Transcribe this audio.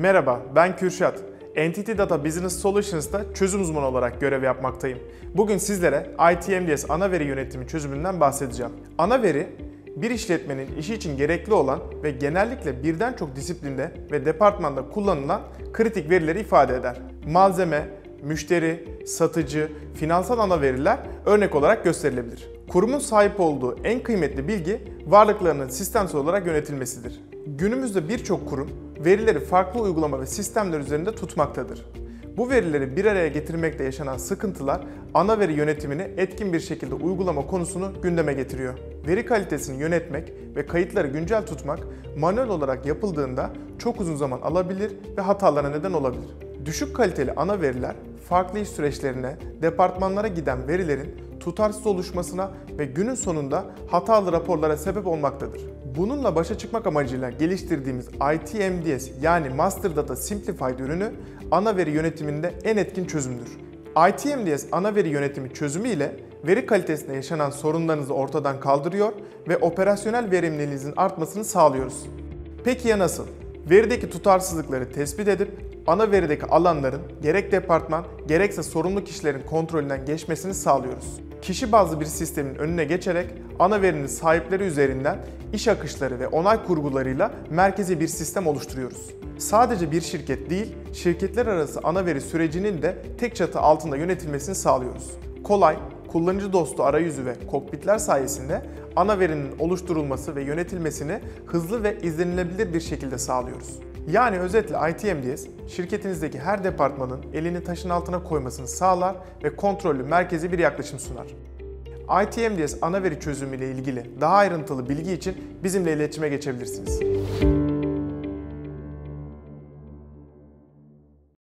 Merhaba, ben Kürşat. Entity Data Business Solutions'ta çözüm uzmanı olarak görev yapmaktayım. Bugün sizlere ITMDS ana veri yönetimi çözümünden bahsedeceğim. Ana veri, bir işletmenin işi için gerekli olan ve genellikle birden çok disiplinde ve departmanda kullanılan kritik verileri ifade eder. Malzeme, müşteri, satıcı, finansal ana veriler örnek olarak gösterilebilir. Kurumun sahip olduğu en kıymetli bilgi varlıklarının sistemsel olarak yönetilmesidir. Günümüzde birçok kurum verileri farklı uygulama ve sistemler üzerinde tutmaktadır. Bu verileri bir araya getirmekte yaşanan sıkıntılar ana veri yönetimini etkin bir şekilde uygulama konusunu gündeme getiriyor. Veri kalitesini yönetmek ve kayıtları güncel tutmak manuel olarak yapıldığında çok uzun zaman alabilir ve hatalara neden olabilir. Düşük kaliteli ana veriler farklı iş süreçlerine, departmanlara giden verilerin tutarsız oluşmasına ve günün sonunda hatalı raporlara sebep olmaktadır. Bununla başa çıkmak amacıyla geliştirdiğimiz ITMDS yani Master Data Simplified ürünü ana veri yönetiminde en etkin çözümdür. ITMDS ana veri yönetimi çözümü ile veri kalitesinde yaşanan sorunlarınızı ortadan kaldırıyor ve operasyonel verimliliğinizin artmasını sağlıyoruz. Peki ya nasıl? Verideki tutarsızlıkları tespit edip ana verideki alanların gerek departman gerekse sorumlu kişilerin kontrolünden geçmesini sağlıyoruz. Kişi bazlı bir sistemin önüne geçerek ana verinin sahipleri üzerinden iş akışları ve onay kurgularıyla merkezi bir sistem oluşturuyoruz. Sadece bir şirket değil, şirketler arası ana veri sürecinin de tek çatı altında yönetilmesini sağlıyoruz. Kolay, kullanıcı dostu arayüzü ve kokpitler sayesinde ana verinin oluşturulması ve yönetilmesini hızlı ve izlenilebilir bir şekilde sağlıyoruz. Yani özetle ITMDS, şirketinizdeki her departmanın elini taşın altına koymasını sağlar ve kontrollü merkezi bir yaklaşım sunar. ITMDS ana veri çözümü ile ilgili daha ayrıntılı bilgi için bizimle iletişime geçebilirsiniz.